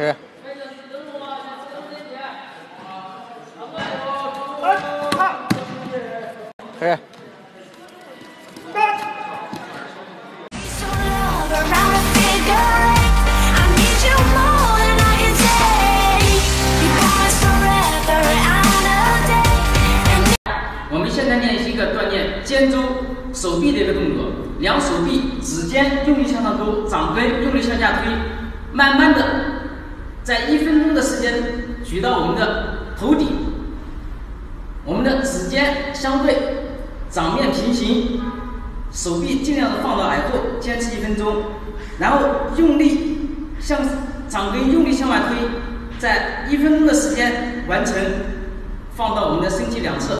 是。是。我们现在练习一个锻炼肩周手臂的一个动作，两手臂指尖用力向上勾，掌根用力向下推，慢慢的在一分钟的时间举到我们的头顶，我们的指尖相对，掌面平行，手臂尽量的放到耳后，坚持一分钟，然后用力向掌根用力向外推，在一分钟的时间完成，放到我们的身体两侧。